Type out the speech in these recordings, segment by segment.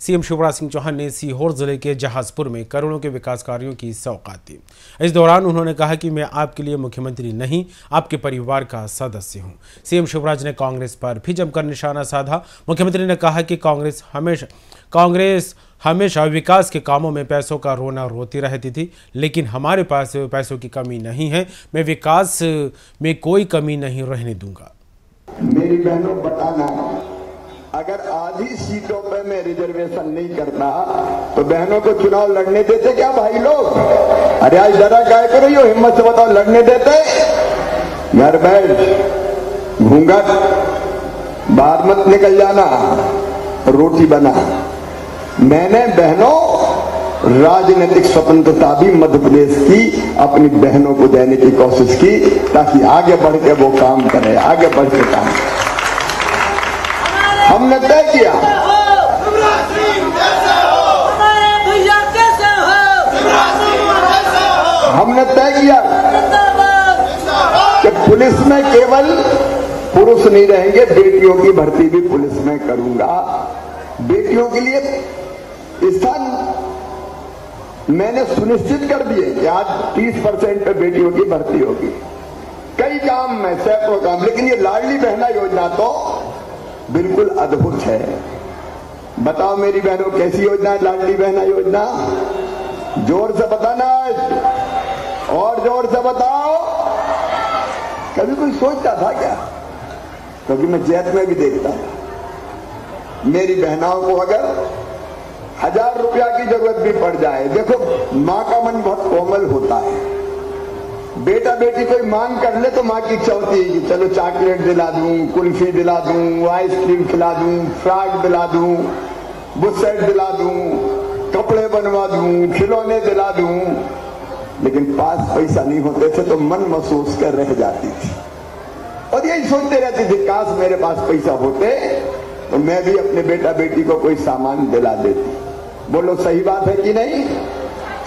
CM Shivraj Singh Chauhan ने सीहोर ज़िले के जहाजपुर में करोड़ों के विकास कार्यों की सौगात दी। इस दौरान उन्होंने कहा कि मैं आपके लिए मुख्यमंत्री नहीं, आपके परिवार का सदस्य हूँ। सीएम शिवराज ने कांग्रेस पर भी जमकर निशाना साधा। मुख्यमंत्री ने कहा कि कांग्रेस हमेशा कांग्रेस हमेशा विकास के कामों में पैसों का रोना रोती रहती थी, लेकिन हमारे पास पैसों की कमी नहीं है। मैं विकास में कोई कमी नहीं रहने दूँगा। मेरी अगर आधी सीटों पे मैं रिजर्वेशन नहीं करता तो बहनों को चुनाव लड़ने देते क्या भाई लोग? अरे आज जरा काय करो यो हिम्मत से बताओ, लड़ने देते? घर बैठ घूंघट, बाहर मत निकल जाना, रोटी बना। मैंने बहनों, राजनीतिक स्वतंत्रता भी मध्य प्रदेश की, अपनी बहनों को देने की कोशिश की, ताकि आगे बढ़ के वो काम करे, आगे बढ़ के काम करे। हमने तय किया। हमने तय किया कि पुलिस में केवल पुरुष नहीं रहेंगे, बेटियों की भर्ती भी पुलिस में करूँगा। बेटियों के लिए स्थान मैंने सुनिश्चित कर दिए कि आज 30 परसेंट पे बेटियों की भर्ती होगी। कई काम में सैकड़ों काम, लेकिन ये लाडली बहना योजना तो बिल्कुल अद्भुत है। बताओ मेरी बहनों, कैसी योजना है? लाडली बहना योजना? ज़ोर से बताना और ज़ोर से बताओ। कभी कोई सोचता था क्या? क्योंकि मैं जैत में भी देखता मेरी बहनाओं को अगर हज़ार रुपया की ज़रूरत भी पड़ जाए, देखो, माँ का मन बहुत कोमल होता है। बेटा बेटी कोई मांग कर ले तो माँ की इच्छा होती है कि चलो चॉकलेट दिला दूँ, कुल्फी दिला दूँ, आइसक्रीम खिला दूँ, फ्रॉक दिला दूँ, बुसेट दिला दूँ, कपड़े बनवा दूँ, खिलौने दिला दूँ। लेकिन पास पैसा नहीं होते थे तो मन महसूस कर रह जाती थी। और यही सोचते रहती थी, काश मेरे पास पैसा होते तो मैं भी अपने बेटा बेटी को कोई सामान दिला देती। बोलो, सही बात है कि नहीं?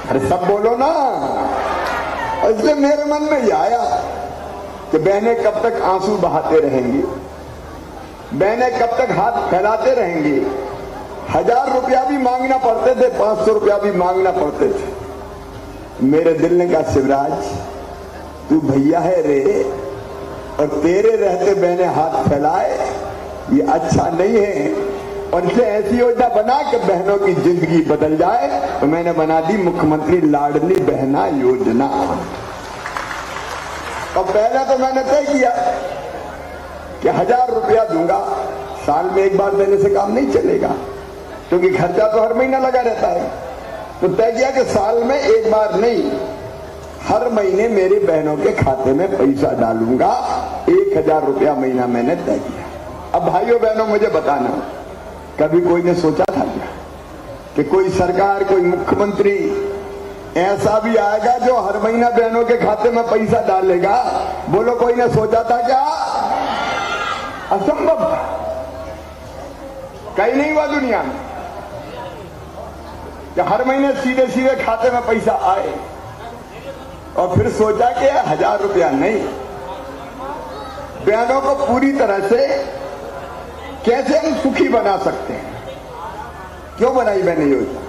अरे सब बोलो ना। इसलिए मेरे मन में यह आया कि बहनें कब तक आँसू बहाते रहेंगी? बहनें कब तक हाथ फैलाते रहेंगी? हज़ार रुपया भी मांगना पड़ते थे, पाँच सौ रुपया भी मांगना पड़ते थे। मेरे दिल ने कहा, शिवराज, तू भैया है रे, और तेरे रहते बहने हाथ फैलाए, ये अच्छा नहीं है। और इसे ऐसी योजना बना कि बहनों की ज़िंदगी बदल जाए तो मैंने बना दी मुख्यमंत्री लाडली बहना योजना। और पहले तो मैंने तय किया कि हज़ार रुपया दूँगा, साल में एक बार देने से काम नहीं चलेगा, क्योंकि खर्चा तो हर महीना लगा रहता है। तो तय किया कि साल में एक बार नहीं, हर महीने मेरी बहनों के खाते में पैसा डालूँगा, एक हज़ार रुपया महीना मैंने तय किया। अब भाइयों बहनों, मुझे बताना। कभी कोई ने सोचा था क्या कि कोई सरकार, कोई मुख्यमंत्री ऐसा भी आएगा जो हर महीना बहनों के खाते में पैसा डालेगा बोलो, कोई ने सोचा था क्या? असंभव कहीं नहीं हुआ दुनिया में कि हर महीने सीधे सीधे खाते में पैसा आए और फिर सोचा कि हज़ार रुपया नहीं। बहनों को पूरी तरह से कैसे हम सुखी बना सकते हैं? क्यों बनाई मैंने योजना?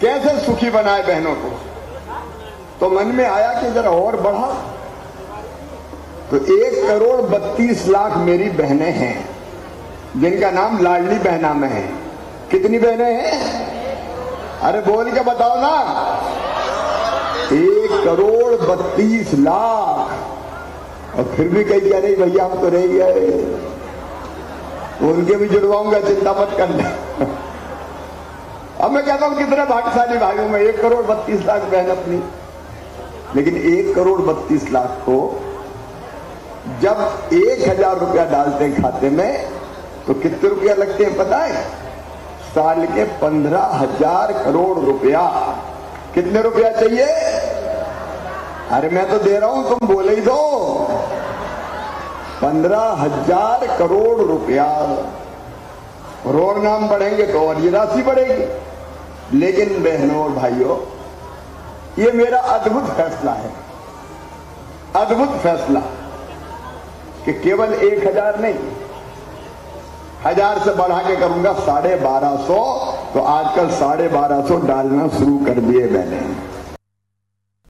कैसे सुखी बनाए बहनों को? तो मन में आया कि जरा और बढ़ा। तो एक करोड़ बत्तीस लाख मेरी बहनें हैं, जिनका नाम लाडली बहना में है। कितनी बहनें हैं? अरे बोल के बताओ ना। एक करोड़ बत्तीस लाख। और फिर भी कही कह रही, भैया, हम तो रह गए। उनके भी जुड़वाऊँगा, चिंता मत करना। अब मैं कहता हूँ, कितने भाग्यशाली भाइयों में एक करोड़ बत्तीस लाख बहन अपनी। लेकिन एक करोड़ बत्तीस लाख को जब एक हज़ार रुपया डालते हैं खाते में तो कितने रुपया लगते हैं पता है? साल के पंद्रह हज़ार करोड़ रुपया। कितने रुपया चाहिए? अरे मैं तो दे रहा हूँ, तुम बोले ही दो पंद्रह हज़ार करोड़ रुपया। करोड़ नाम बढ़ेंगे तो और ये राशि बढ़ेगी। लेकिन बहनों और भाइयों, ये मेरा अद्भुत फैसला है। अद्भुत फैसला कि केवल एक हज़ार नहीं, हज़ार से बढ़ा के करूँगा साढ़े बारह सौ। तो आजकल साढ़े बारह सौ डालना शुरू कर दिए मैंने।